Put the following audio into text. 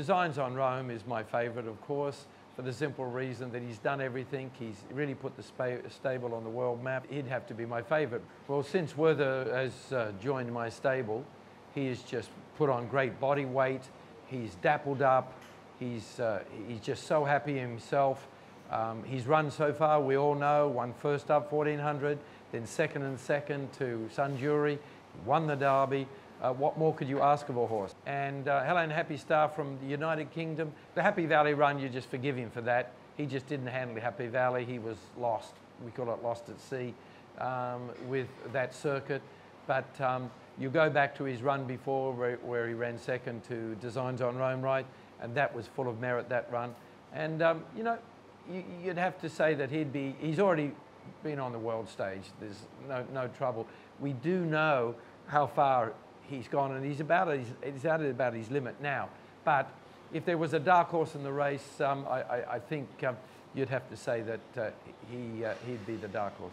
Designs on Rome is my favourite, of course, for the simple reason that he's done everything. He's really put the stable on the world map. He'd have to be my favourite. Well, since Werther has uh, joined my stable, he has just put on great body weight. He's dappled up. He's, uh, he's just so happy himself. Um, he's run so far, we all know, won first up 1400, then second and second to Sun Jewellery, won the Derby. Uh, what more could you ask of a horse? And uh, Helene Happy Star from the United Kingdom. The Happy Valley run, you just forgive him for that. He just didn't handle the Happy Valley. He was lost. We call it lost at sea um, with that circuit. But um, you go back to his run before where, where, he ran second to Designs on Rome Right, and that was full of merit, that run. And, um, you know, you, would have to say that he'd be, he's already been on the world stage. There's no, no trouble. We do know how far he's gone, and he's about he's, he's at about his limit now. But if there was a dark horse in the race, um, I, I, I, think um, you'd have to say that uh, he, uh, he'd be the dark horse.